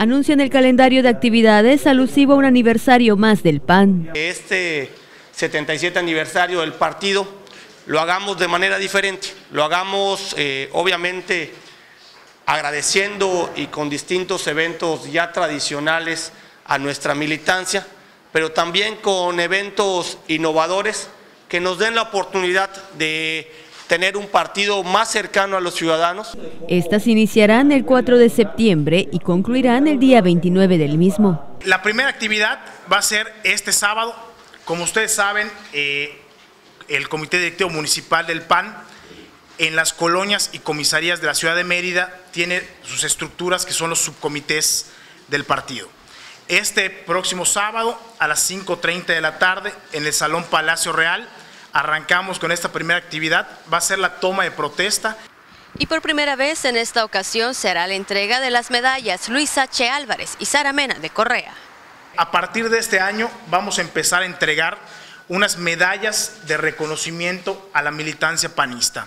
anuncian el calendario de actividades alusivo a un aniversario más del PAN. Este 77 aniversario del partido lo hagamos de manera diferente, lo hagamos eh, obviamente agradeciendo y con distintos eventos ya tradicionales a nuestra militancia, pero también con eventos innovadores que nos den la oportunidad de tener un partido más cercano a los ciudadanos. Estas iniciarán el 4 de septiembre y concluirán el día 29 del mismo. La primera actividad va a ser este sábado. Como ustedes saben, eh, el Comité Directivo Municipal del PAN en las colonias y comisarías de la ciudad de Mérida tiene sus estructuras que son los subcomités del partido. Este próximo sábado a las 5.30 de la tarde en el Salón Palacio Real arrancamos con esta primera actividad, va a ser la toma de protesta. Y por primera vez en esta ocasión será la entrega de las medallas Luis H. Álvarez y Sara Mena de Correa. A partir de este año vamos a empezar a entregar unas medallas de reconocimiento a la militancia panista.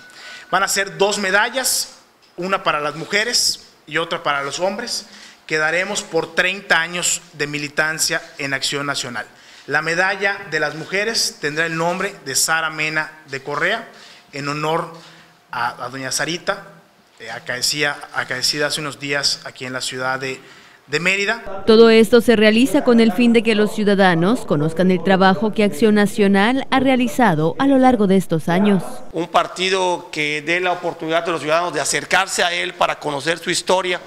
Van a ser dos medallas, una para las mujeres y otra para los hombres, que daremos por 30 años de militancia en Acción Nacional. La medalla de las mujeres tendrá el nombre de Sara Mena de Correa, en honor a, doña Sarita, eh, acaecida hace unos días aquí en la ciudad de, de Mérida. Todo esto se realiza con el fin de que los ciudadanos conozcan el trabajo que Acción Nacional ha realizado a lo largo de estos años. Un partido que dé la oportunidad a los ciudadanos de acercarse a él para conocer su historia,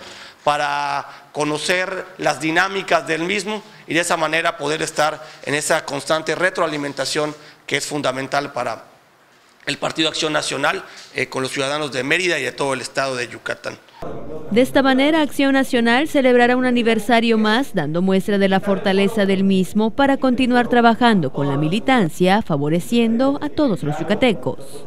para conocer las dinámicas del mismo y de esa manera poder estar en esa constante retroalimentación que es fundamental para el Partido Acción Nacional eh, con los ciudadanos de Mérida y de todo el estado de Yucatán. De esta manera, Acción Nacional celebrará un aniversario más, dando muestra de la fortaleza del mismo para continuar trabajando con la militancia, favoreciendo a todos los yucatecos.